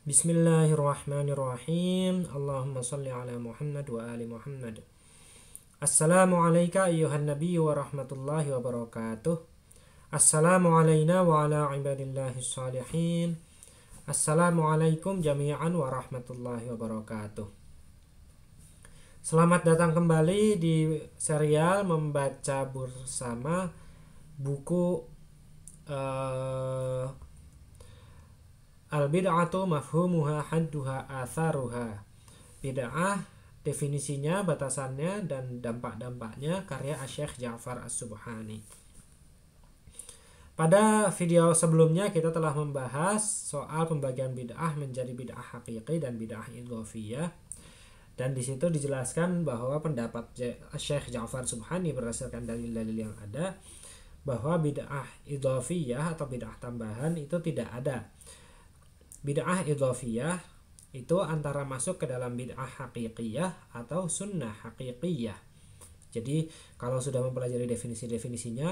Bismillahirrahmanirrahim. Allahumma salli ala Muhammad wa ali Muhammad. Assalamualaikum ayuhan nabi wa rahmatullahi wa barakatuh. Assalamu alayna wa ala ibadillahi salihin. Assalamualaikum jami'an wa rahmatullahi wa barakatuh. Selamat datang kembali di serial membaca bersama buku uh, Al-bid'atu mafhumuha hadduha atharuha. Bid'ah definisinya, batasannya dan dampak-dampaknya karya Syekh Ja'far As-Subhani. Pada video sebelumnya kita telah membahas soal pembagian bid'ah menjadi bid'ah hakiki dan bid'ah idhofiyah. Dan di situ dijelaskan bahwa pendapat Syekh Ja'far Subhani berdasarkan dalil-dalil yang ada bahwa bid'ah idhofiyah atau bid'ah tambahan itu tidak ada bid'ah idhofiyah itu antara masuk ke dalam bid'ah hakikiyah atau sunnah hakikiyah. Jadi kalau sudah mempelajari definisi-definisinya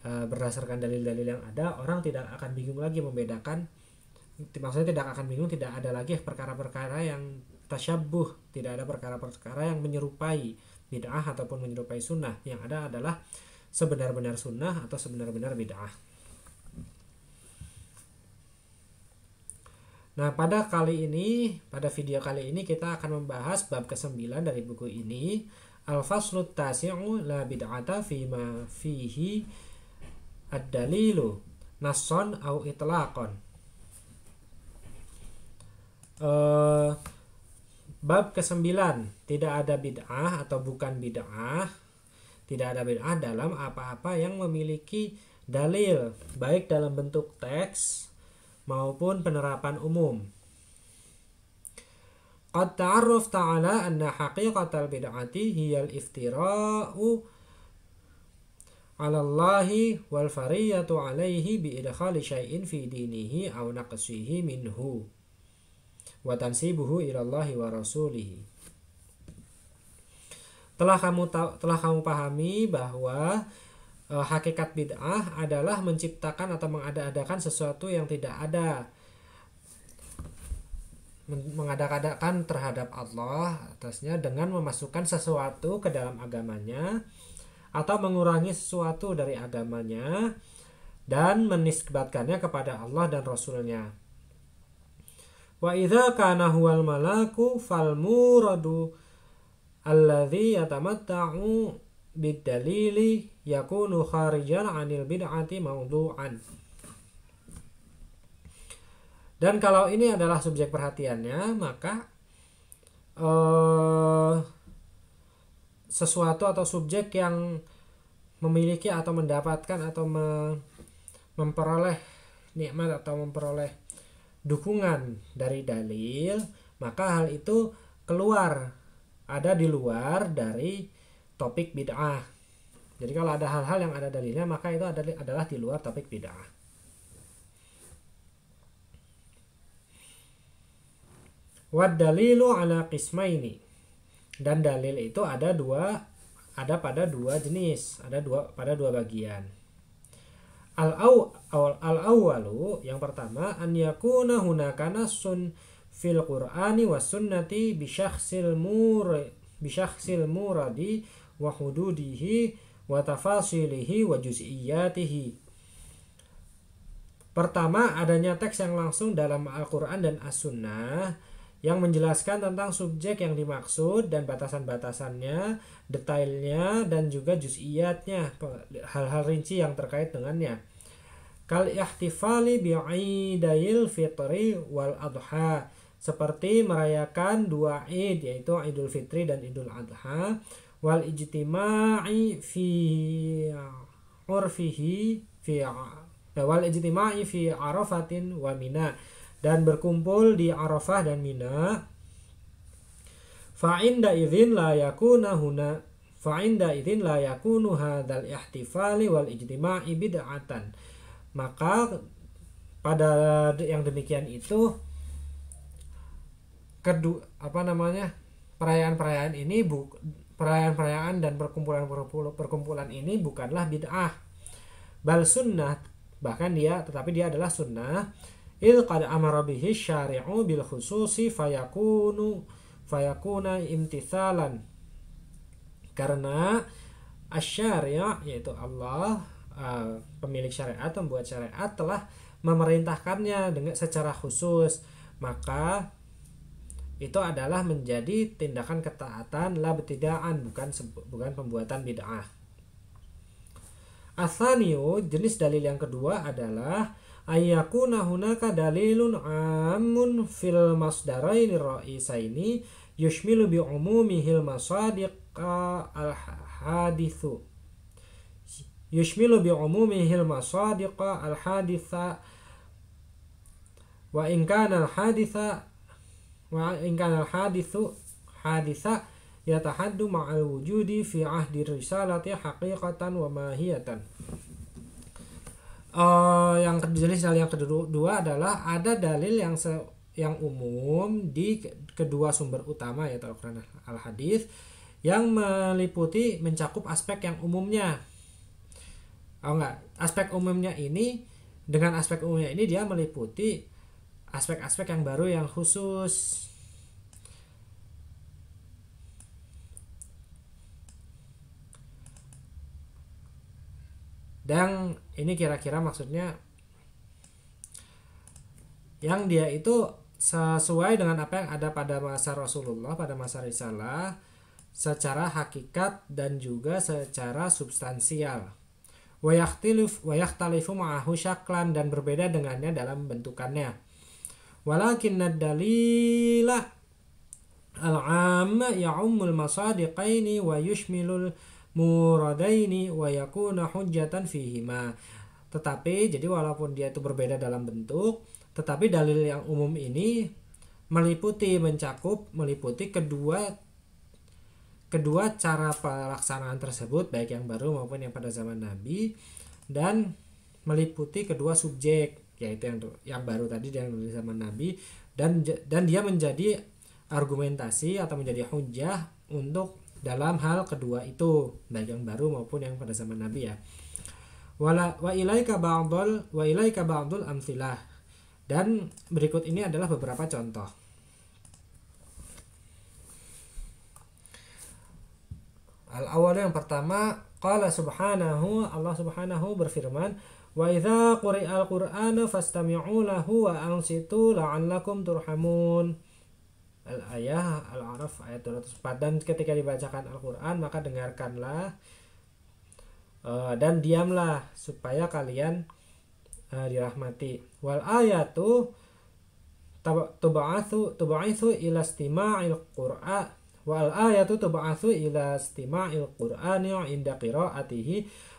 e, berdasarkan dalil-dalil yang ada, orang tidak akan bingung lagi membedakan maksudnya tidak akan bingung tidak ada lagi perkara-perkara yang tasyabuh, tidak ada perkara-perkara yang menyerupai bid'ah ataupun menyerupai sunnah. Yang ada adalah sebenar-benar sunnah atau sebenar-benar bid'ah. Nah, pada kali ini, pada video kali ini kita akan membahas bab ke-9 dari buku ini, Al-Faslu Tasi'u la bid'ata fi ma fihi ad-dalilu nasson au itlaqon. Uh, bab ke-9 tidak ada bid'ah atau bukan bid'ah tidak ada bid'ah dalam apa-apa yang memiliki dalil baik dalam bentuk teks maupun penerapan umum. Qad ta'arraf ta'ala anna haqiqatal bid'ati hiyal iftira'u ala Allahi wal fariyatu alaihi bi idkhali syai'in fi dinihi aw naqsihi minhu wa tansibuhu ila Allahi wa rasulihi. Telah kamu telah kamu pahami bahwa e, hakikat bid'ah adalah menciptakan atau mengada-adakan sesuatu yang tidak ada mengada-adakan terhadap Allah atasnya dengan memasukkan sesuatu ke dalam agamanya atau mengurangi sesuatu dari agamanya dan menisbatkannya kepada Allah dan Rasulnya. Wa idza kana huwal malaku fal muradu alladhi yatamatta'u bidalili yakunu kharijan anil bid'ati maudu'an. Dan kalau ini adalah subjek perhatiannya, maka uh, sesuatu atau subjek yang memiliki atau mendapatkan atau me, memperoleh nikmat atau memperoleh dukungan dari dalil, maka hal itu keluar ada di luar dari topik bid'ah. Jadi kalau ada hal-hal yang ada dalilnya maka itu adalah di luar topik bid'ah. Wad dalilu ala qismaini. Dan dalil itu ada dua ada pada dua jenis, ada dua pada dua bagian. Al awal al awalu yang pertama an yakuna hunaka nasun fil qur'ani was sunnati bi syakhsil mur bi syakhsil muradi wa hududihi wa tafasilihi wa juz'iyatihi. Pertama, adanya teks yang langsung dalam Al-Quran dan As-Sunnah yang menjelaskan tentang subjek yang dimaksud dan batasan-batasannya, detailnya, dan juga juz'iyatnya, hal-hal rinci yang terkait dengannya. Kal ihtifali bi'idayil fitri wal adha seperti merayakan dua id yaitu Idul Fitri dan Idul Adha wal ijtima'i fi urfihi fi wal ijtima'i fi arafatin wa mina. Dan berkumpul di Arafah dan Mina. Fa inda idzin la yakuna huna fa inda idzin la yakunu hadzal ihtifali wal ijtima'i bid'atan. Maka pada yang demikian itu kedua apa namanya perayaan-perayaan ini bu perayaan-perayaan dan perkumpulan-perkumpulan ini bukanlah bid'ah. Bal sunnah bahkan dia tetapi dia adalah sunnah. Il qad amara bihi syari'u bil khususi fayakunu fayakuna imtithalan. Karena asyari' yaitu Allah uh, pemilik syariat membuat syariat telah memerintahkannya dengan secara khusus. Maka itu adalah menjadi tindakan ketaatan la betidaan bukan bukan pembuatan bid'ah. Asaniu jenis dalil yang kedua adalah ayyakuna hunaka dalilun amun fil masdaraini ra'isaini yushmilu bi umumihil masadiqa al hadithu yushmilu bi umumihil masadiqa al haditha wa in kana al haditha wa in kana al hadithu haditha yatahaddu ma'al wujudi fi ahdi risalati haqiqatan wa mahiyatan uh, yang jenis dalil yang kedua adalah ada dalil yang se yang umum di kedua sumber utama yaitu Al-Quran Al-Hadis yang meliputi mencakup aspek yang umumnya. Oh enggak, aspek umumnya ini dengan aspek umumnya ini dia meliputi aspek-aspek yang baru yang khusus. Dan ini kira-kira maksudnya yang dia itu sesuai dengan apa yang ada pada masa Rasulullah pada masa risalah secara hakikat dan juga secara substansial. Wayakhtalifu ma'ahu dan berbeda dengannya dalam bentukannya walakin dalila al-amma ya'ummul masadiqaini wa yushmilul muradaini wa yakuna hujjatan fihima. Tetapi jadi walaupun dia itu berbeda dalam bentuk tetapi dalil yang umum ini meliputi mencakup meliputi kedua kedua cara pelaksanaan tersebut baik yang baru maupun yang pada zaman Nabi dan meliputi kedua subjek yaitu yang yang baru tadi yang dari zaman Nabi dan dan dia menjadi argumentasi atau menjadi hujah untuk dalam hal kedua itu baik yang baru maupun yang pada zaman Nabi ya. Wala wa ilaika ba'dul wa ilaika ba'dul amsilah. Dan berikut ini adalah beberapa contoh. Al awal yang pertama qala subhanahu Allah subhanahu berfirman wa idza quri'al qur'anu fastami'u lahu wa ansitu la'allakum turhamun. Al-Ayah Al-Araf ayat 204 dan ketika dibacakan Al-Quran maka dengarkanlah uh, dan diamlah supaya kalian uh, dirahmati. Wal ayatu tub'atsu tub'atsu ila istima'il qur'an wal ayatu tub'atsu ila istima'il qur'ani 'inda qira'atihi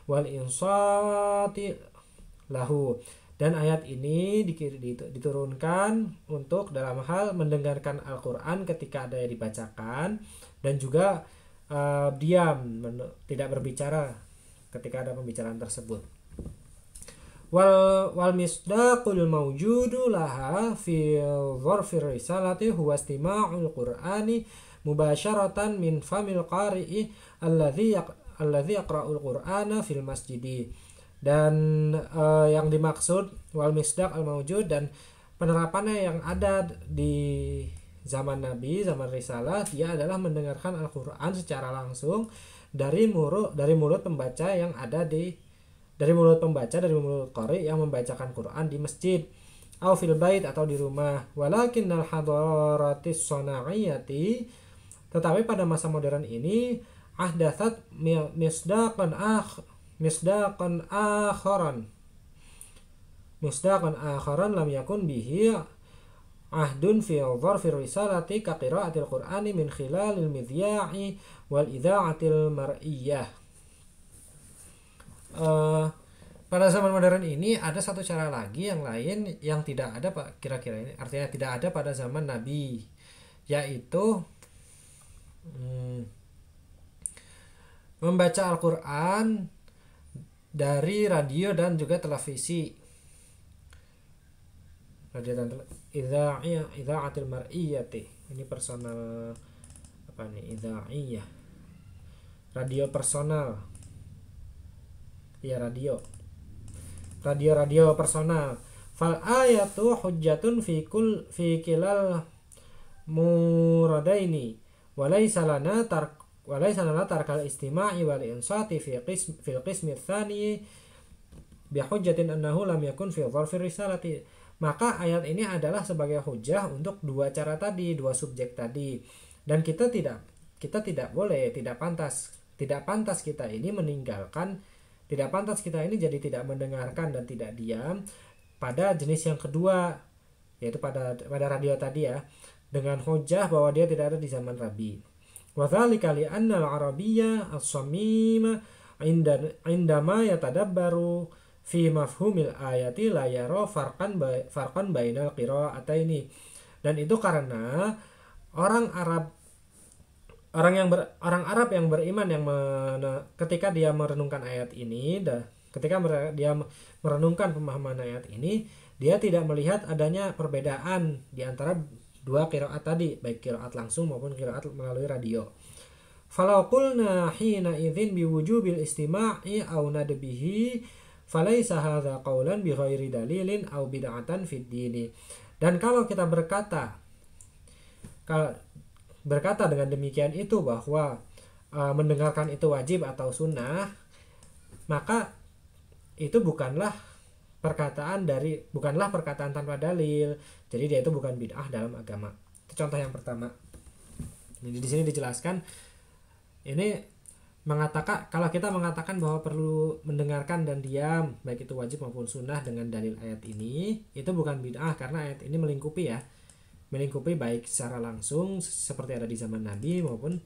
wal insati lahu. Dan ayat ini diturunkan untuk dalam hal mendengarkan Al-Quran ketika ada yang dibacakan dan juga uh, diam tidak berbicara ketika ada pembicaraan tersebut. Wal wal misdaqul mawjudu laha fi dharfi risalati huwa istima'ul qur'ani mubasharatan min famil qari'i alladhi alladhi yaqra'ul qur'ana fil masjidi dan uh, yang dimaksud wal misdak al maujud dan penerapannya yang ada di zaman Nabi zaman risalah dia adalah mendengarkan Al-Qur'an secara langsung dari mulut dari mulut pembaca yang ada di dari mulut pembaca dari mulut qari yang membacakan Quran di masjid atau fil bait atau di rumah. Walakin al hadaratis sona'iyati tetapi pada masa modern ini ahdathat misdaqan akh misdaqan akharan. Misdaqan akharan lam yakun bihi ahdun fi dharfi risalati ka qiraatil qur'ani min khilalil midya'i wal idza'atil mar'iyah. Uh, pada zaman modern ini ada satu cara lagi yang lain yang tidak ada pak kira-kira ini artinya tidak ada pada zaman Nabi yaitu hmm, membaca Al-Quran dari radio dan juga televisi. Radio dan idza'iyah idza'atil mar'iyati. Ini personal apa nih? Idza'iyah radio personal. Ya radio. Radio radio personal. Fal ayatu hujjatun fi kul fi kilal muradaini. Walaysa lana tark tarkal istima'i wal insati fi qism fil qismi tsani bi hujjatin annahu lam yakun fi dharfi risalati maka ayat ini adalah sebagai hujah untuk dua cara tadi dua subjek tadi dan kita tidak kita tidak boleh tidak pantas tidak pantas kita ini meninggalkan tidak pantas kita ini jadi tidak mendengarkan dan tidak diam pada jenis yang kedua yaitu pada pada radio tadi ya dengan hujah bahwa dia tidak ada di zaman Rabi. Anna al-arabiyya as-samima inda indama yatadabbaru fi mafhumil ayati la yara farqan farqan bainal qira'ataini. Dan itu karena orang Arab orang yang ber, orang Arab yang beriman yang men, ketika dia merenungkan ayat ini dah ketika dia merenungkan pemahaman ayat ini dia tidak melihat adanya perbedaan di antara dua kiraat tadi baik kiraat langsung maupun kiraat melalui radio. Falau qulna hina idzin biwujubil istima'i aw nadbihi falaisa hadza qawlan bi ghairi dalilin aw bid'atan fid dini. Dan kalau kita berkata kalau berkata dengan demikian itu bahwa e, mendengarkan itu wajib atau sunnah maka itu bukanlah perkataan dari bukanlah perkataan tanpa dalil. Jadi dia itu bukan bid'ah dalam agama. Itu contoh yang pertama. Jadi di sini dijelaskan ini mengatakan kalau kita mengatakan bahwa perlu mendengarkan dan diam baik itu wajib maupun sunnah dengan dalil ayat ini itu bukan bid'ah karena ayat ini melingkupi ya. Melingkupi baik secara langsung seperti ada di zaman Nabi maupun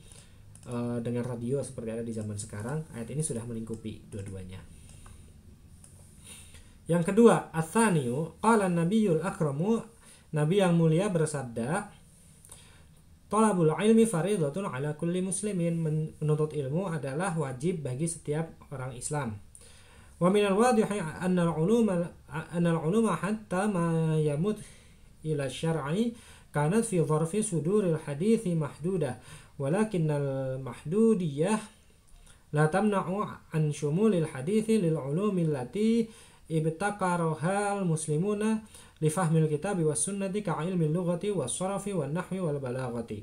uh, dengan radio seperti ada di zaman sekarang ayat ini sudah melingkupi dua-duanya yang kedua athaniyu qala nabiyul akramu nabi yang mulia bersabda Tolabul ilmi faridatun ala kulli muslimin menuntut ilmu adalah wajib bagi setiap orang Islam. Wa minal wadihi anna al-uluma anna al-uluma hatta ma yamut ila syar'i kanat fi dharfi suduril hadithi mahdudah walakinnal mahdudiyah la tamna'u an syumulil hadithi lil ulumi allati ابتكرها المسلمون لفهم الكتاب والسنة كعلم اللغة والصرف والنحو والبلاغة.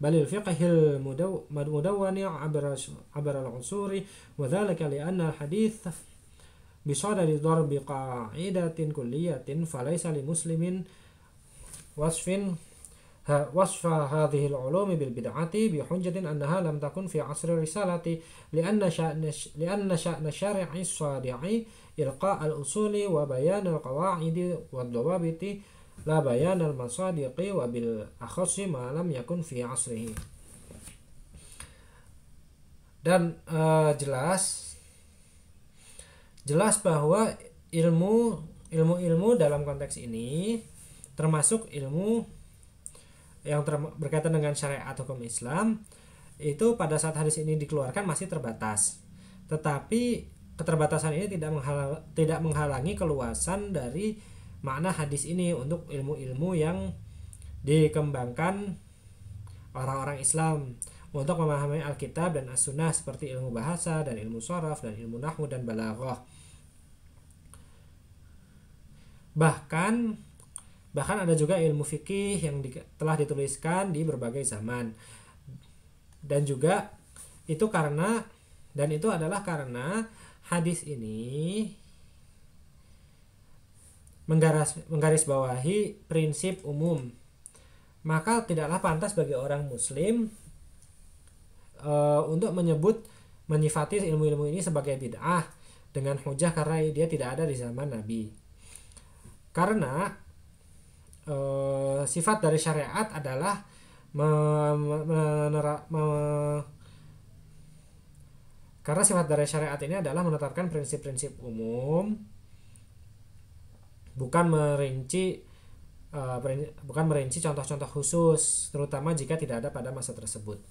بل الفقه المدون عبر عبر العصور وذلك لأن الحديث بصدر ضرب قاعدة كلية فليس لمسلم وصف وصف هذه العلوم بالبدعة بحجة أنها لم تكن في عصر الرسالة لأن شأن لأن شأن الشارع الصادع إلقاء الأصول وبيان القواعد والضوابط لا بيان المصادق وبالأخص ما لم يكن في عصره dan uh, jelas jelas bahwa ilmu ilmu-ilmu dalam konteks ini termasuk ilmu yang berkaitan dengan syariat hukum Islam itu pada saat hadis ini dikeluarkan masih terbatas. Tetapi keterbatasan ini tidak menghalang, tidak menghalangi keluasan dari makna hadis ini untuk ilmu-ilmu yang dikembangkan orang-orang Islam untuk memahami Alkitab dan As-Sunnah seperti ilmu bahasa dan ilmu soraf dan ilmu nahwu dan balaghah. Bahkan Bahkan ada juga ilmu fikih yang di, telah dituliskan di berbagai zaman. Dan juga itu karena dan itu adalah karena hadis ini menggaris menggarisbawahi prinsip umum. Maka tidaklah pantas bagi orang muslim e, untuk menyebut menyifati ilmu-ilmu ini sebagai bid'ah dengan hujah karena dia tidak ada di zaman Nabi. Karena e, sifat dari syariat adalah me, menera, me, karena sifat dari syariat ini adalah menetapkan prinsip-prinsip umum bukan merinci uh, bukan merinci contoh-contoh khusus terutama jika tidak ada pada masa tersebut.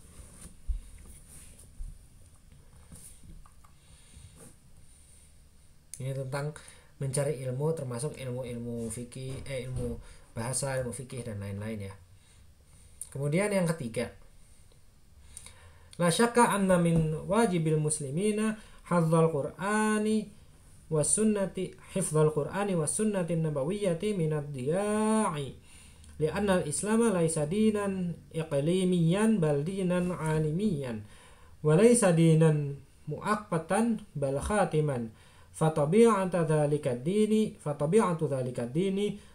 Ini tentang mencari ilmu termasuk ilmu-ilmu fikih eh ilmu bahasa ilmu fikih dan lain-lain ya. Kemudian yang ketiga. La syakka anna min wajibil muslimina hadzal qur'ani wasunnati hifdzal qur'ani wasunnati nabawiyyati minad diya'i. Li'anna al-islam laisa dinan iqlimiyan bal dinan alimiyan. Wa laisa dinan muaqqatan bal khatiman. Fatabi'atu dzalika dini fatabi'atu dzalika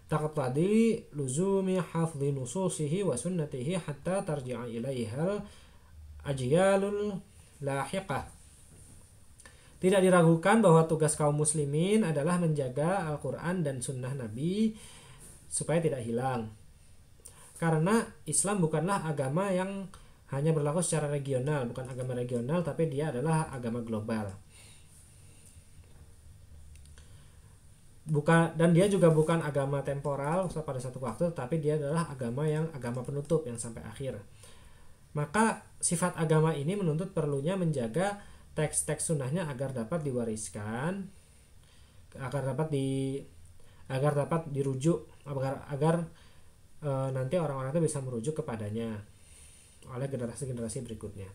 taqtadi luzumi hafdhi nususihi wa sunnatihi hatta tarji'a ilaiha ajyalul lahiqah tidak diragukan bahwa tugas kaum muslimin adalah menjaga Al-Quran dan Sunnah Nabi supaya tidak hilang. Karena Islam bukanlah agama yang hanya berlaku secara regional, bukan agama regional, tapi dia adalah agama global. Bukan dan dia juga bukan agama temporal pada satu waktu, tapi dia adalah agama yang agama penutup yang sampai akhir. Maka sifat agama ini menuntut perlunya menjaga teks-teks sunnahnya agar dapat diwariskan agar dapat di agar dapat dirujuk agar agar e, nanti orang-orang itu bisa merujuk kepadanya oleh generasi-generasi berikutnya.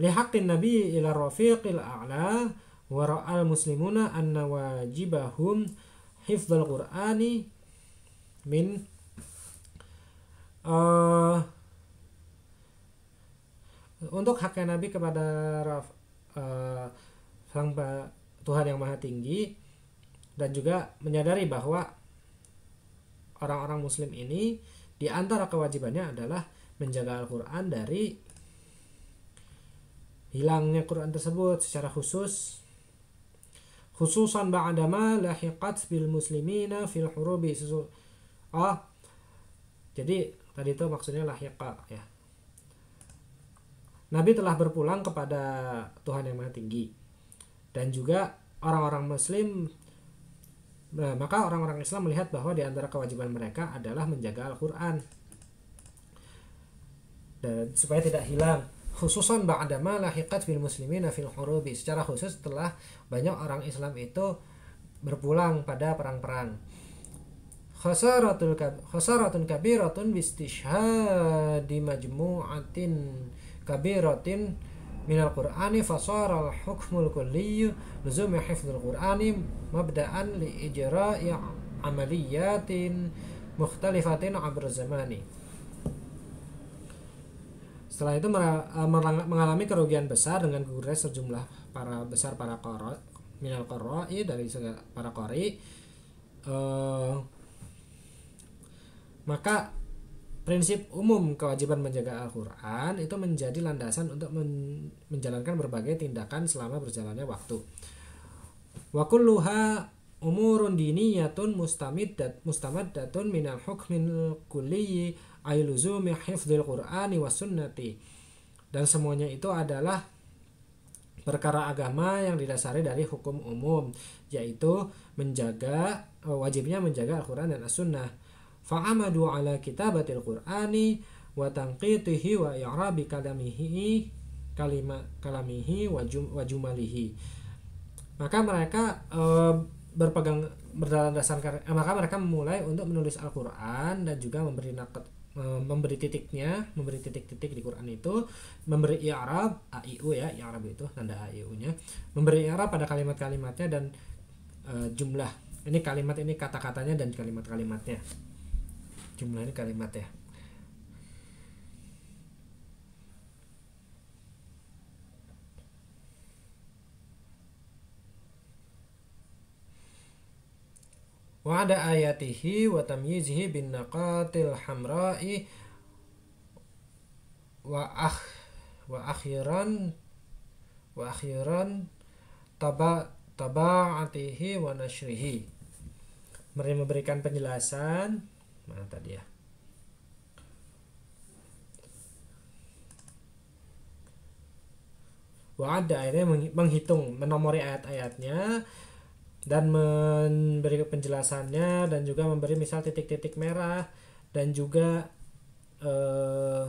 Lihaqqin Nabi ila rafiqil a'la wa ra'al muslimuna anna wajibahum hifdzal qur'ani min uh, untuk haknya Nabi kepada uh, sang Tuhan yang Maha Tinggi dan juga menyadari bahwa orang-orang Muslim ini di antara kewajibannya adalah menjaga Al-Quran dari hilangnya Quran tersebut secara khusus khususan ba'dama lahiqat bil muslimina fil hurubi oh jadi tadi itu maksudnya lahiqa ya. Nabi telah berpulang kepada Tuhan yang Maha Tinggi. Dan juga orang-orang Muslim nah, maka orang-orang Islam melihat bahwa di antara kewajiban mereka adalah menjaga Al-Quran. Dan supaya tidak hilang khususan ba'dama lahiqat fil muslimina fil hurubi. Secara khusus setelah banyak orang Islam itu berpulang pada perang-perang. Khasaratul khasaratun kabiratun bistishhadi majmu'atin kabiratin minal qur'ani fasara al hukmul kulli luzumi hifdzul qur'ani mabda'an li ijra'i amaliyatin mukhtalifatin abr zamani setelah itu mengalami kerugian besar dengan gugurnya sejumlah para besar para koro minal qara'i dari para qari uh, maka prinsip umum kewajiban menjaga Al-Quran itu menjadi landasan untuk men menjalankan berbagai tindakan selama berjalannya waktu. Wa kulluha umurun diniyatun mustamiddat mustamaddatun minal hukmin kulliyi ailuzumi hifdzil qur'ani was sunnati. Dan semuanya itu adalah perkara agama yang didasari dari hukum umum yaitu menjaga wajibnya menjaga Al-Qur'an dan As-Sunnah fa'amadu ala kitabatil qur'ani wa tanqitihi wa i'rabi kalamihi kalima kalamihi wa, jum, wa jumalihi maka mereka e, berpegang berdasarkan eh, maka mereka memulai untuk menulis Al-Qur'an dan juga memberi nakat memberi titiknya memberi titik-titik di Quran itu. Memberi i'rab aiu ya i'rab itu tanda aiu-nya. Memberi i'rab pada kalimat-kalimatnya dan e, jumlah. Ini kalimat ini kata-katanya dan kalimat-kalimatnya. Jumlahnya kalimat ya wa ada ayatihi wa tamyizihi bin naqatil hamra'i wa akh wa akhiran wa akhiran taba taba'atihi wa nashrihi. Memberikan penjelasan. Mana tadi ya? Ada akhirnya menghitung menomori ayat-ayatnya dan memberi penjelasannya dan juga memberi misal titik-titik merah dan juga eh,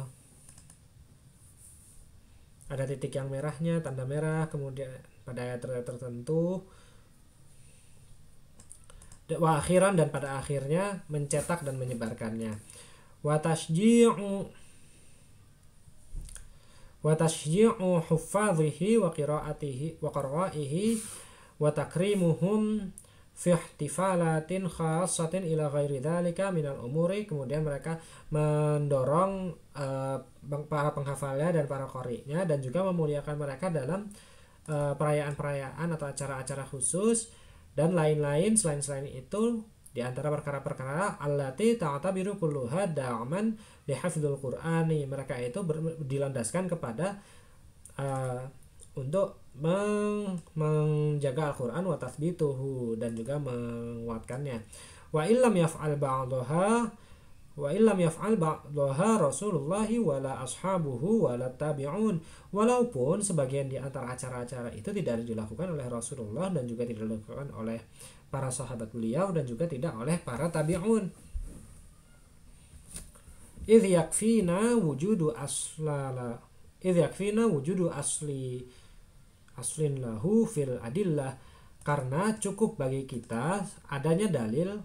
ada titik yang merahnya tanda merah kemudian pada ayat tertentu. Wa akhiran dan pada akhirnya mencetak dan menyebarkannya. Wa tasji'u wa tasji'u huffadhihi wa qira'atihi wa qara'ihi wa takrimuhum fi ihtifalatin khassatin ila ghairi dzalika minal umuri. Kemudian mereka mendorong uh, para penghafalnya dan para qari'nya dan juga memuliakan mereka dalam uh, perayaan-perayaan atau acara-acara khusus dan lain-lain. Selain-selain itu di antara perkara-perkara allati ta'tabiru kulluha da'man li hafdzul qur'ani. Mereka itu ber, dilandaskan kepada uh, untuk meng, menjaga Al-Qur'an wa tathbituhu dan juga menguatkannya. Wa illam yaf'al ba'daha wa illam yaf'al ba'daha Rasulullah wala ashabuhu wala tabi'un. Walaupun sebagian di antara acara-acara itu tidak dilakukan oleh Rasulullah dan juga tidak dilakukan oleh para sahabat beliau dan juga tidak oleh para tabi'un. Idh yakfina wujudu aslala idh yakfina wujudu asli aslin lahu fil adillah karena cukup bagi kita adanya dalil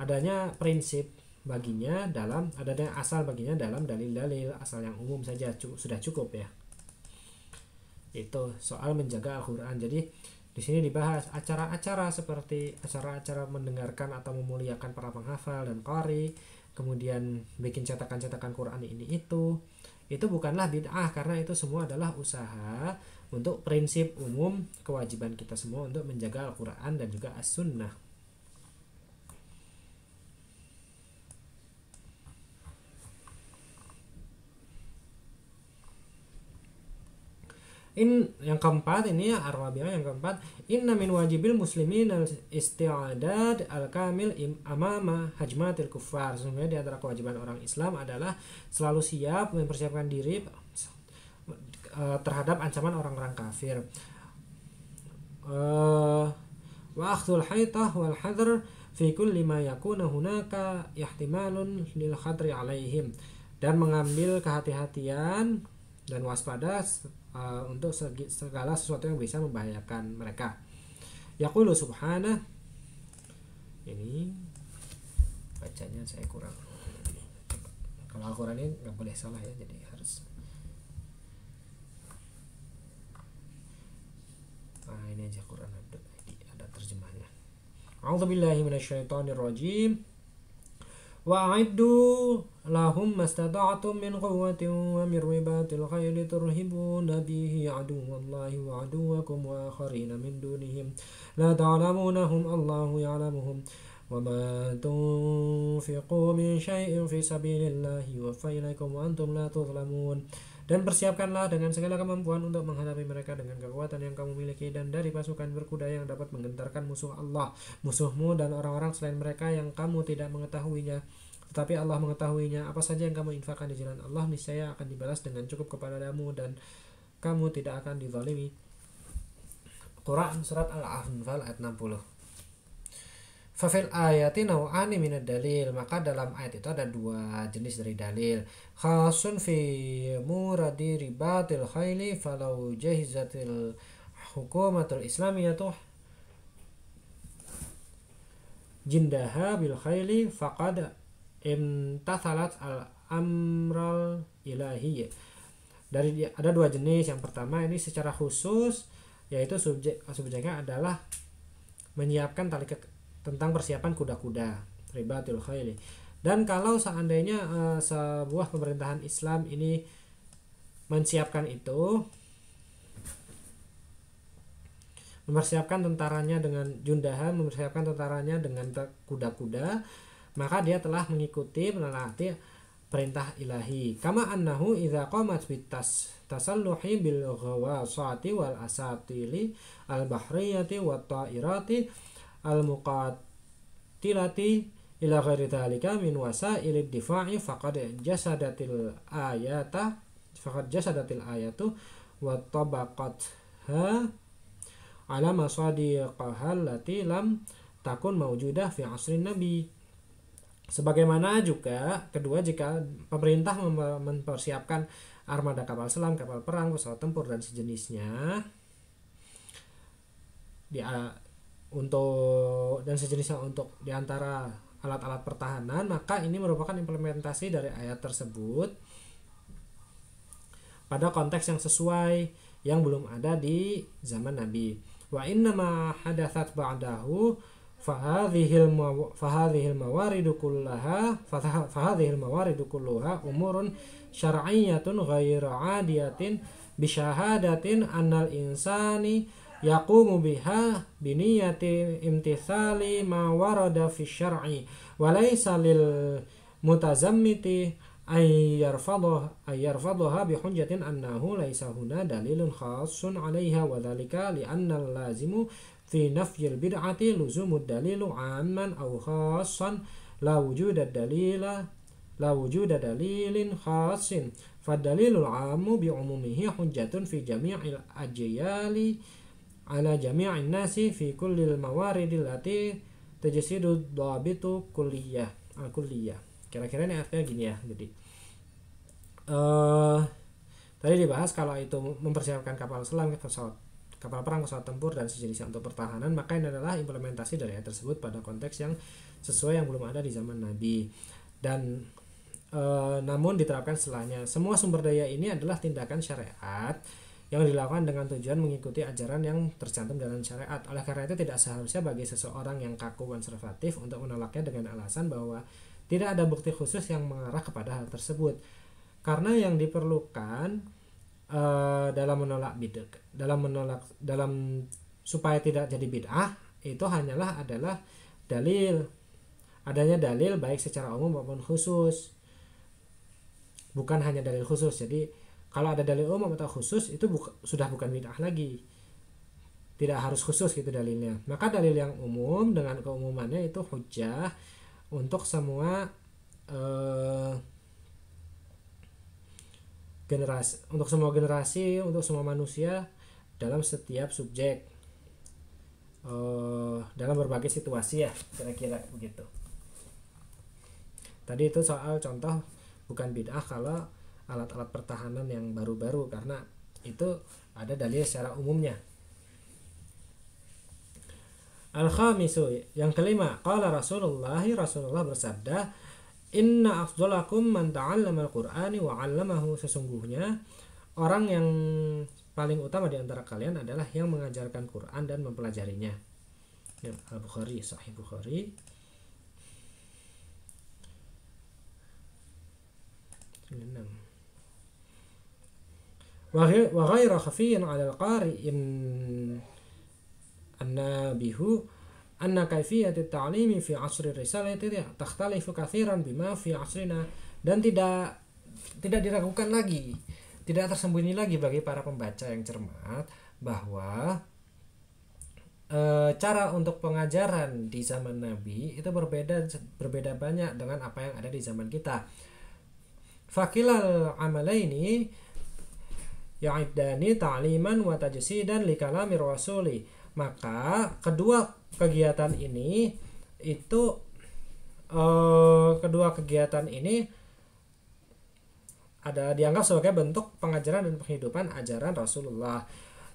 adanya prinsip baginya dalam adanya asal baginya dalam dalil-dalil asal yang umum saja cukup, sudah cukup ya itu soal menjaga Al-Quran jadi di sini dibahas acara-acara seperti acara-acara mendengarkan atau memuliakan para penghafal dan qari, kemudian bikin cetakan-cetakan Quran ini itu. Itu bukanlah bid'ah karena itu semua adalah usaha untuk prinsip umum kewajiban kita semua untuk menjaga Al-Qur'an dan juga As-Sunnah. In yang keempat ini ya Arwabiah yang keempat inna min wajibil muslimin al isti'adad al kamil im amama hajmatil kufar sesungguhnya di antara kewajiban orang Islam adalah selalu siap mempersiapkan diri uh, terhadap ancaman orang-orang kafir. Uh, wa haitah wal hadr fi kulli ma yakuna hunaka ihtimalun lil khadri alaihim. Dan mengambil kehati-hatian dan waspada uh, untuk segala sesuatu yang bisa membahayakan mereka. Yaqulu subhana ini bacanya saya kurang. Kalau Al-Quran ini nggak boleh salah ya, jadi harus. Nah ini aja Quran ada, terjemahnya. A'udzubillahi minasyaitonirrajim. وأعدوا لهم ما استطعتم من قوة ومن رباط الخيل ترهبون به عدو الله وعدوكم وآخرين من دونهم. لا تعلمونهم الله يعلمهم. وما تنفقوا من شيء في سبيل الله يوفى إليكم وأنتم لا تظلمون. Dan persiapkanlah dengan segala kemampuan untuk menghadapi mereka dengan kekuatan yang kamu miliki dan dari pasukan berkuda yang dapat menggentarkan musuh Allah, musuhmu dan orang-orang selain mereka yang kamu tidak mengetahuinya. Tetapi Allah mengetahuinya apa saja yang kamu infakkan di jalan Allah niscaya akan dibalas dengan cukup kepadamu dan kamu tidak akan dizalimi. Quran surat Al-Anfal ayat 60. Fafil ayati naw'ani minad dalil. Maka dalam ayat itu ada dua jenis dari dalil. Khasun fi muradi ribatil khayli Falau jahizatil hukumatul islamiyatu Jindaha bil khayli Faqad imtathalat al amral ilahi. Dari ada dua jenis. Yang pertama ini secara khusus yaitu subjek subjeknya adalah menyiapkan tali ke, tentang persiapan kuda-kuda ribatul khayli dan kalau seandainya uh, sebuah pemerintahan Islam ini menyiapkan itu mempersiapkan tentaranya dengan jundahan mempersiapkan tentaranya dengan kuda-kuda maka dia telah mengikuti menaati perintah ilahi. Kama annahu idza qamat bitas tasalluhi bil ghawasati wal asatili al bahriyati wat ta'irati al muqatilati ila ghairi dhalika min wasailid difa'i faqad jasadatil ayata faqad jasadatil ayatu wa tabaqatha ala masadiqaha allati lam takun mawjudah fi asrin nabi. Sebagaimana juga kedua jika pemerintah mempersiapkan armada kapal selam, kapal perang, pesawat tempur dan sejenisnya. Di untuk dan sejenisnya untuk di antara alat-alat pertahanan maka ini merupakan implementasi dari ayat tersebut pada konteks yang sesuai yang belum ada di zaman Nabi. Wa innama hadathat ba'dahu fahadhil mawaridu kullaha fahadhil mawaridu kulluha umurun syar'iyyatun ghairu adiyatin bisyahadatin annal insani yaqumu biha biniyati imtithali ma warada fi syar'i wa laysa lil mutazammiti ay yarfadha ay yarfadha bi hujjatin annahu laysa huna dalilun khassun 'alayha wa dhalika li anna lazimu fi nafyil bid'ati luzumud dalilu amman aw khassan la wujuda dalila la wujuda dalilin khassin fadalilul amu ala jami'in nasi fi kullil mawaridil lati tajsidu dhabitu kulliyah al kulliyah kira-kira ini artinya gini ya jadi uh, tadi dibahas kalau itu mempersiapkan kapal selam pesawat kapal perang, pesawat tempur, dan sejenisnya untuk pertahanan, maka ini adalah implementasi dari ayat tersebut pada konteks yang sesuai yang belum ada di zaman Nabi. Dan e, namun diterapkan setelahnya. Semua sumber daya ini adalah tindakan syariat yang dilakukan dengan tujuan mengikuti ajaran yang tercantum dalam syariat. Oleh karena itu tidak seharusnya bagi seseorang yang kaku konservatif untuk menolaknya dengan alasan bahwa tidak ada bukti khusus yang mengarah kepada hal tersebut. Karena yang diperlukan uh, dalam menolak bid'ah dalam menolak dalam supaya tidak jadi bid'ah itu hanyalah adalah dalil adanya dalil baik secara umum maupun khusus bukan hanya dalil khusus jadi kalau ada dalil umum atau khusus itu buka, sudah bukan bid'ah lagi. Tidak harus khusus gitu dalilnya. Maka dalil yang umum dengan keumumannya itu hujah untuk semua eh, generasi untuk semua generasi untuk semua manusia dalam setiap subjek. Uh, dalam berbagai situasi ya kira-kira begitu. Tadi itu soal contoh bukan bid'ah kalau alat-alat pertahanan yang baru-baru karena itu ada dalil secara umumnya Al-khamisu yang kelima qala Rasulullah Rasulullah bersabda Inna afdolakum man ta'allama al-Qur'ani wa 'allamahu sesungguhnya orang yang paling utama di antara kalian adalah yang mengajarkan Quran dan mempelajarinya. Ya, Al-Bukhari, Sahih Bukhari. Wa ghaira khafiyin 'ala al-qari'in annabihu anna kaifiyat ta'limi fi asri risalati takhtalifu katsiran bima fi asrina dan tidak tidak diragukan lagi tidak tersembunyi lagi bagi para pembaca yang cermat bahwa e, cara untuk pengajaran di zaman Nabi itu berbeda berbeda banyak dengan apa yang ada di zaman kita. Fakilal amalaini ya'iddani ta'liman wa tajsidan li kalami rasuli. Maka kedua kegiatan ini itu uh, kedua kegiatan ini ada dianggap sebagai bentuk pengajaran dan penghidupan ajaran Rasulullah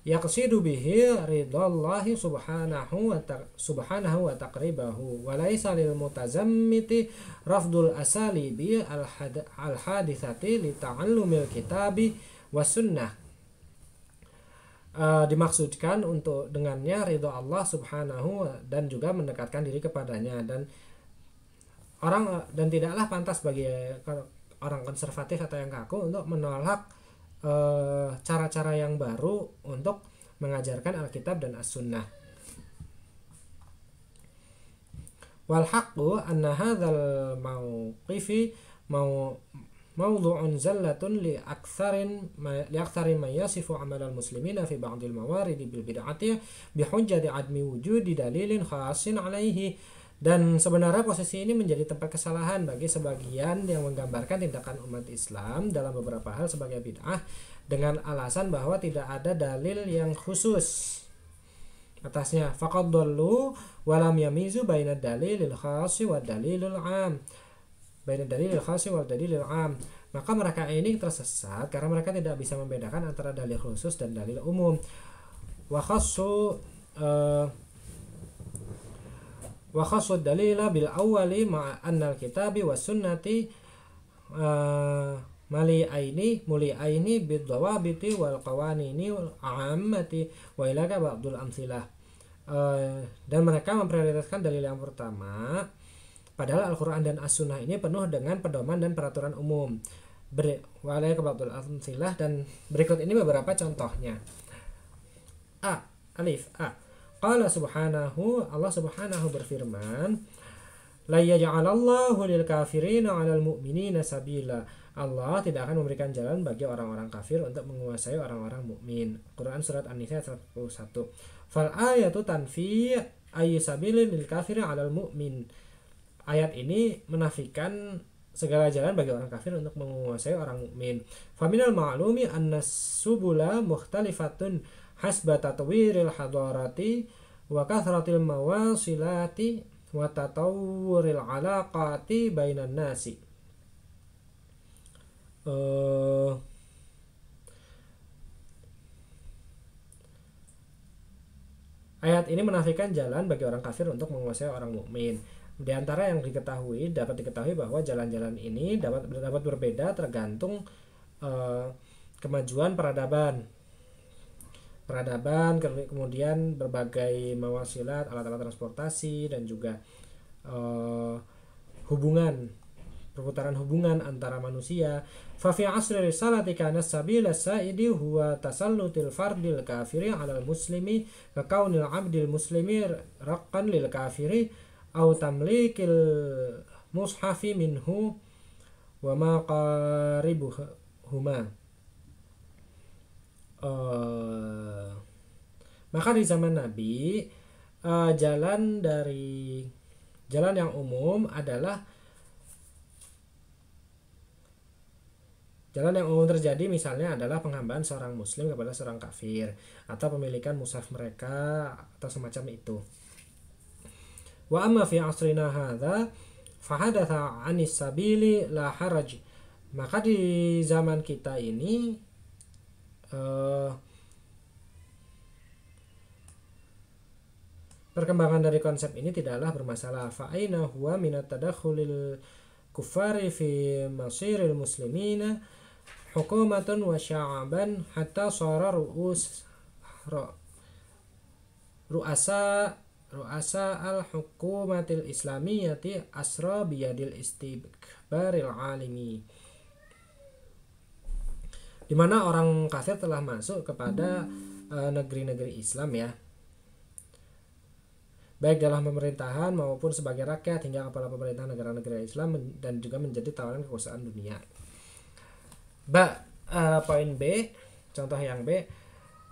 yaqsidu bihi ridallahi subhanahu wa subhanahu wa taqribahu wa laisa lil mutazammiti rafdul asalibi al hadithati li ta'allumil kitabi was sunnah uh, dimaksudkan untuk dengannya ridho Allah Subhanahu dan juga mendekatkan diri kepadanya dan orang dan tidaklah pantas bagi orang konservatif atau yang kaku untuk menolak eh, cara-cara uh, yang baru untuk mengajarkan Alkitab dan As-Sunnah. Wal haqqu anna hadzal mauqifi mau mawdu'un zallatun li aktsarin li aktsarin ma yasifu amal al muslimina fi ba'd al mawarid bil bid'ati bi hujjati admi wujudi dalilin khasin alaihi. Dan sebenarnya posisi ini menjadi tempat kesalahan bagi sebagian yang menggambarkan tindakan umat Islam dalam beberapa hal sebagai bid'ah dengan alasan bahwa tidak ada dalil yang khusus. Atasnya faqad dallu walam yamizu baina dalilil khasi wa dalilul am baina dalilil khasi wal dalilil am. Maka mereka ini tersesat karena mereka tidak bisa membedakan antara dalil khusus dan dalil umum. Wa khassu uh, wa khassu dalila bil awwali ma anna al kitabi was sunnati uh, mali aini muli aini bidawabiti wal qawanini ammati wa ilaka ba'dul amsilah. Uh, dan mereka memprioritaskan dalil yang pertama padahal Al-Quran dan As-Sunnah ini penuh dengan pedoman dan peraturan umum amsilah dan berikut ini beberapa contohnya A alif A Qala subhanahu Allah subhanahu berfirman La yaj'alallahu lil kafirina 'alal mu'minina sabila Allah tidak akan memberikan jalan bagi orang-orang kafir untuk menguasai orang-orang mukmin. Quran surat An-Nisa 101. Fal ayatu tanfi ayyi sabilin lil kafir 'alal mu'min. Ayat ini menafikan segala jalan bagi orang kafir untuk menguasai orang mukmin. Faminal ma'lumi anna subula mukhtalifatun hasba tatwiril hadarati wa kathratil mawasilati wa tatawwuril alaqati bainan nasi uh, ayat ini menafikan jalan bagi orang kafir untuk menguasai orang mukmin. Di antara yang diketahui dapat diketahui bahwa jalan-jalan ini dapat dapat berbeda tergantung uh, kemajuan peradaban. Peradaban kemudian berbagai mawasilat, alat-alat transportasi dan juga uh, hubungan perputaran hubungan antara manusia fa fi asri risalati kana sabila sa'idi huwa tasallutil fardil kafiri 'ala muslimi ka kaunil 'abdil muslimi raqqan lil kafiri au tamlikil mushafi minhu wa qaribuhuma uh, maka di zaman Nabi uh, jalan dari jalan yang umum adalah Jalan yang umum terjadi misalnya adalah penghambaan seorang muslim kepada seorang kafir atau pemilikan mushaf mereka atau semacam itu. Wa amma fi asrina hadza fahadatha anis sabili la haraj. Maka di zaman kita ini uh, perkembangan dari konsep ini tidaklah bermasalah. Fa'aina huwa minat tadakhulil kufari fi masiril muslimina hukumatun wa sya'aban hatta sara ru'us ru'asa ru'asa al hukumatil islamiyati asra biyadil istibbaril alimi di mana orang kafir telah masuk kepada eh, negeri-negeri uh, Islam ya baik dalam pemerintahan maupun sebagai rakyat hingga kepala pemerintah negara-negara Islam dan juga menjadi tawanan kekuasaan dunia. Ba uh, poin B contoh yang B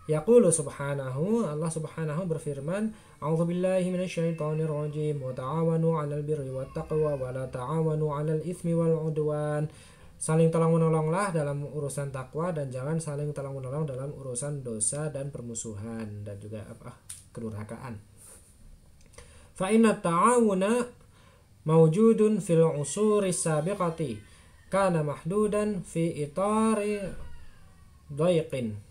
Yaqulu subhanahu Allah subhanahu berfirman A'udzubillahi minasyaitonir rajim wa ta'awanu 'alal birri wat taqwa wa la ta'awanu 'alal itsmi wal 'udwan. Saling tolong menolonglah dalam urusan takwa dan jangan saling tolong menolong dalam urusan dosa dan permusuhan dan juga apa? Kedurhakaan. Fa inna ta'awuna mawjudun fil usuri sabiqati kana mahdudan fi itari daiqin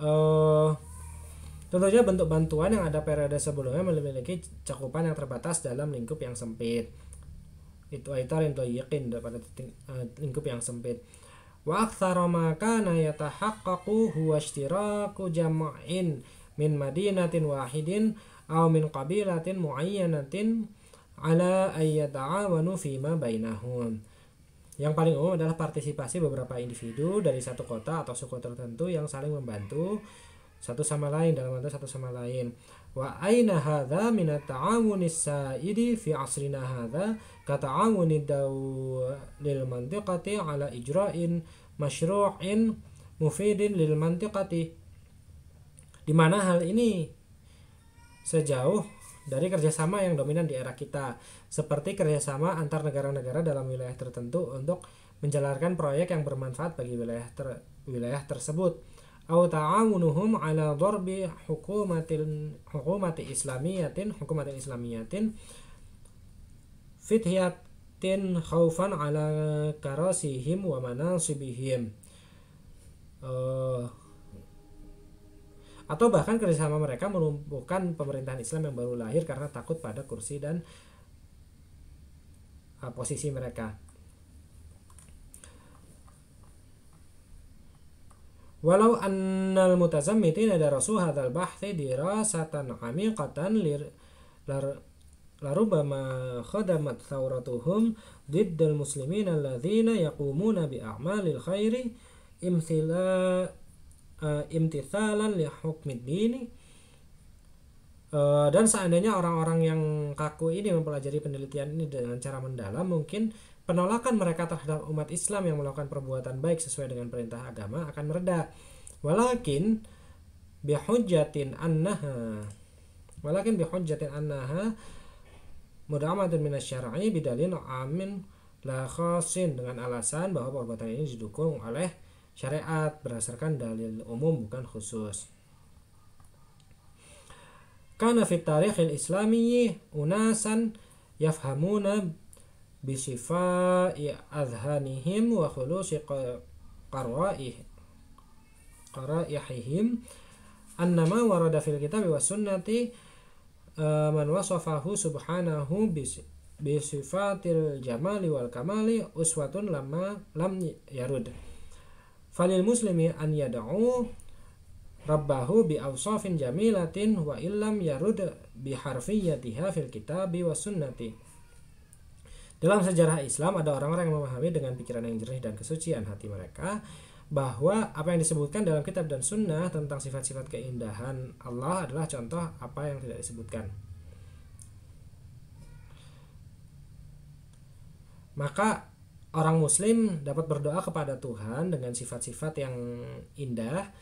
uh, tentunya bentuk bantuan yang ada periode sebelumnya memiliki cakupan yang terbatas dalam lingkup yang sempit itu itarin daiqin pada uh, lingkup yang sempit wa aktsara ma kana yatahaqqaqu huwa min madinatin wahidin aw min qabilatin muayyanatin ala ayyata'awanu fima bainahum. Yang paling umum adalah partisipasi beberapa individu dari satu kota atau suku tertentu yang saling membantu satu sama lain dalam bantu satu sama lain. Wa aina hadza min at-ta'awuni sa'idi fi asrina hadza ka ta'awuni lil mantiqati ala ijra'in masyru'in mufidin lil mantiqati. Di mana hal ini sejauh dari kerjasama yang dominan di era kita, seperti kerjasama antar negara-negara dalam wilayah tertentu untuk menjalankan proyek yang bermanfaat bagi wilayah ter, wilayah tersebut. Au ala darbi hukumatin hukumati islamiyatin hukumatin islamiyatin fithiyatin khaufan ala karasihim wa manasibihim. Uh, atau bahkan kerjasama mereka melumpuhkan pemerintahan Islam yang baru lahir karena takut pada kursi dan uh, posisi mereka. Walau annal mutazammitin darasu hadzal bahthi dirasatan 'amiqatan lir lar, larubama khadamat thawratuhum diddal muslimin alladhina yaqumuna bi a'malil khairi imthila uh, imtithalan li hukmid dini. Uh, dan seandainya orang-orang yang kaku ini mempelajari penelitian ini dengan cara mendalam mungkin penolakan mereka terhadap umat Islam yang melakukan perbuatan baik sesuai dengan perintah agama akan mereda. Walakin bihujjatin annaha. Walakin bihujjatin annaha mudamatin minasyara'i bidalin amin la khasin dengan alasan bahwa perbuatan ini didukung oleh syariat berdasarkan dalil umum bukan khusus. Karena fit tarikhil islami unasan yafhamuna bisifai adhanihim wa khulusi qara'ih qara'ihim annama warada fil kitab wa sunnati Eh, man wasafahu subhanahu bisifatil jamali wal kamali uswatun lama lam yarud falil muslimi an yad'u rabbahu bi awsafin jamilatin wa illam yarud bi harfiyatiha fil kitabi was sunnati dalam sejarah Islam ada orang-orang yang memahami dengan pikiran yang jernih dan kesucian hati mereka bahwa apa yang disebutkan dalam kitab dan sunnah tentang sifat-sifat keindahan Allah adalah contoh apa yang tidak disebutkan. Maka orang muslim dapat berdoa kepada Tuhan dengan sifat-sifat yang indah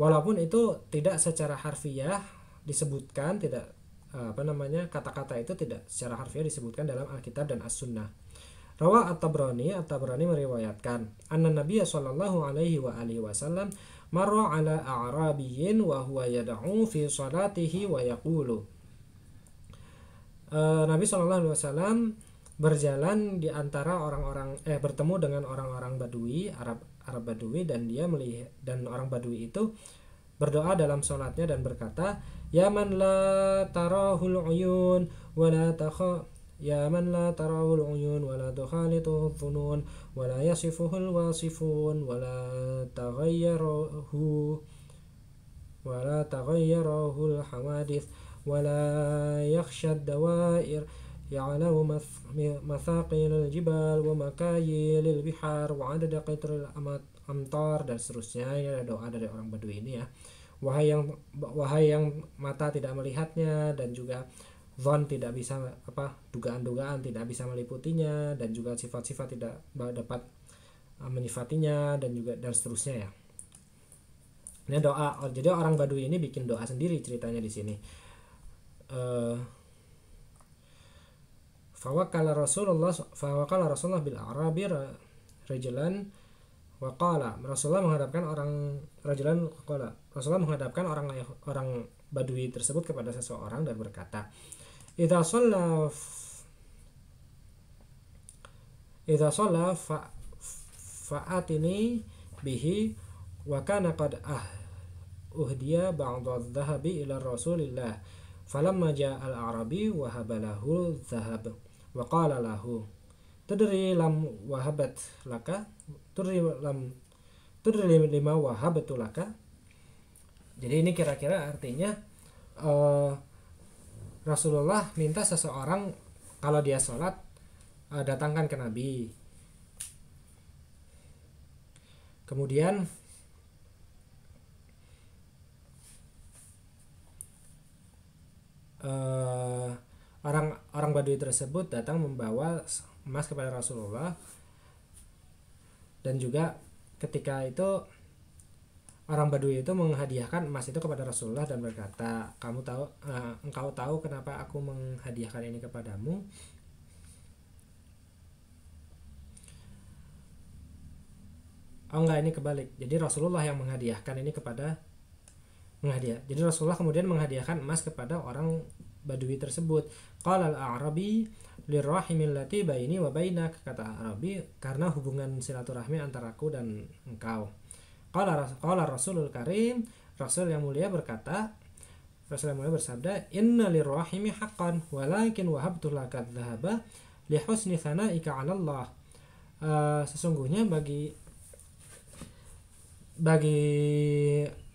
walaupun itu tidak secara harfiah disebutkan tidak apa namanya kata-kata itu tidak secara harfiah disebutkan dalam Alkitab dan As-Sunnah. Rawa At-Tabrani, At-Tabrani meriwayatkan, anna Nabi sallallahu alaihi wa alihi wasallam marra ala a'rabiyyin wa huwa yad'u fi salatihi wa yaqulu. Uh, Nabi sallallahu alaihi wasallam berjalan di antara orang-orang eh bertemu dengan orang-orang Badui Arab Arab Badui dan dia melihat dan orang Badui itu berdoa dalam sholatnya dan berkata ya man la tarahul uyun wa la takha ya man la tarahul uyun wa la tukhalituhu dhunun wa la yasifuhul wasifun wa la taghayyarahu wa la taghayyarahu al wa la yakhsha dawair يعلم مثاقيل الجبال ومكايل البحار وعدد قطر الأمطار dan seterusnya ini ada doa dari orang Badui ini ya wahai yang wahai yang mata tidak melihatnya dan juga Von tidak bisa apa dugaan-dugaan tidak bisa meliputinya dan juga sifat-sifat tidak dapat uh, menyifatinya dan juga dan seterusnya ya. Ini doa. Jadi orang Baduy ini bikin doa sendiri ceritanya di sini. Uh, Fawakala Rasulullah fawakala Rasulullah bil Arabi rajulan waqala. Rasulullah menghadapkan orang rajulan waqala. Rasulullah menghadapkan orang orang Badui tersebut kepada seseorang dan berkata, "Idza shalla idza shalla fa fa'atini bihi wa kana qad ah uhdiya ba'dadh dhahabi ila Rasulillah falamma ja'a al-arabi wa habalahu dhahab waqala lahu. Tadri lam wahabat laka? Tadri lam tadri lima wahabatu laka? Jadi ini kira-kira artinya uh, Rasulullah minta seseorang kalau dia sholat uh, datangkan ke Nabi. Kemudian uh, orang orang Badui tersebut datang membawa emas kepada Rasulullah dan juga ketika itu orang Badui itu menghadiahkan emas itu kepada Rasulullah dan berkata, "Kamu tahu uh, engkau tahu kenapa aku menghadiahkan ini kepadamu?" Oh enggak ini kebalik. Jadi Rasulullah yang menghadiahkan ini kepada menghadiah. Jadi Rasulullah kemudian menghadiahkan emas kepada orang Badui tersebut. Qala al-Arabi lirrahimil lati baini wa bainak kata Arabi karena hubungan silaturahmi antara aku dan engkau. Qala Rasulul Karim, Rasul yang mulia berkata, Rasul yang mulia bersabda, "Inna lirrahimi haqqan, walakin wahabtu laka dhahaba li husni thana'ika 'ala Allah." Uh, sesungguhnya bagi bagi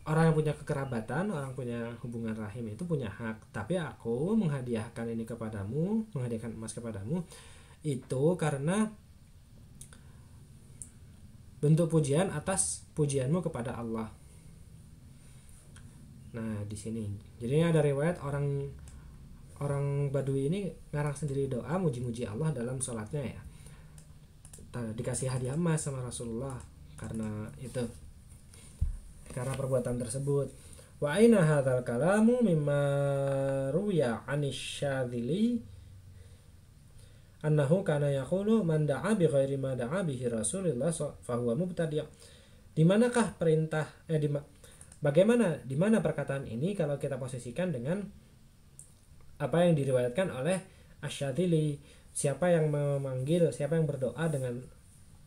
orang yang punya kekerabatan, orang punya hubungan rahim itu punya hak. Tapi aku menghadiahkan ini kepadamu, menghadiahkan emas kepadamu itu karena bentuk pujian atas pujianmu kepada Allah. Nah, di sini. Jadi ada riwayat orang orang Badui ini ngarang sendiri doa muji-muji Allah dalam sholatnya ya. Dikasih hadiah emas sama Rasulullah karena itu karena perbuatan tersebut. Wa aina hadzal kalamu mimma ruya anisyadzili annahu kana yaqulu man da'a bi ghairi ma da'a bihi Rasulullah fa huwa mubtadi'. Di manakah perintah eh di bagaimana di mana perkataan ini kalau kita posisikan dengan apa yang diriwayatkan oleh Asyadili siapa yang memanggil siapa yang berdoa dengan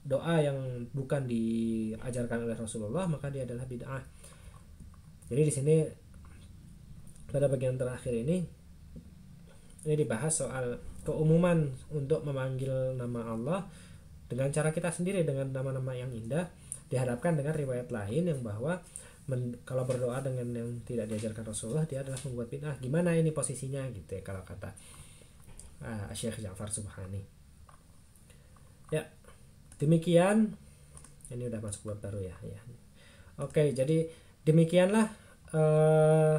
doa yang bukan diajarkan oleh Rasulullah maka dia adalah bid'ah. Jadi di sini pada bagian terakhir ini ini dibahas soal keumuman untuk memanggil nama Allah dengan cara kita sendiri dengan nama-nama yang indah dihadapkan dengan riwayat lain yang bahwa men, kalau berdoa dengan yang tidak diajarkan Rasulullah dia adalah membuat bid'ah. Gimana ini posisinya? Gitu ya kalau kata uh, Syekh Ja'far Subhani. Ya demikian ini udah masuk bab baru ya ya oke jadi demikianlah uh,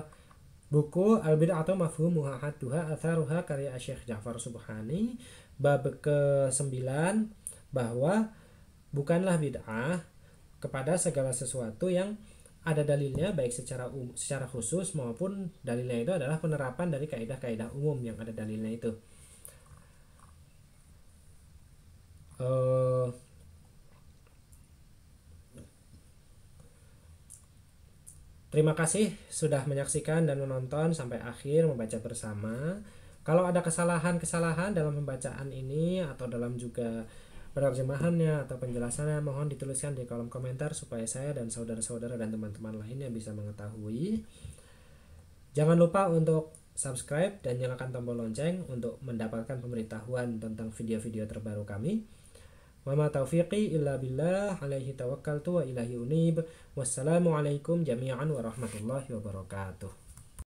buku al bidah atau mafhum muhahaduha atharuha karya Syekh Ja'far Subhani bab ke-9 bahwa bukanlah bid'ah kepada segala sesuatu yang ada dalilnya baik secara um, secara khusus maupun dalilnya itu adalah penerapan dari kaidah-kaidah umum yang ada dalilnya itu. Uh, Terima kasih sudah menyaksikan dan menonton sampai akhir membaca bersama. Kalau ada kesalahan-kesalahan dalam pembacaan ini atau dalam juga penerjemahannya atau penjelasannya mohon dituliskan di kolom komentar supaya saya dan saudara-saudara dan teman-teman lainnya bisa mengetahui. Jangan lupa untuk subscribe dan nyalakan tombol lonceng untuk mendapatkan pemberitahuan tentang video-video terbaru kami. Wa ma taufiqi illa billah alaihi tawakkaltu wa ilahi unib. Wassalamualaikum jami'an warahmatullahi wabarakatuh.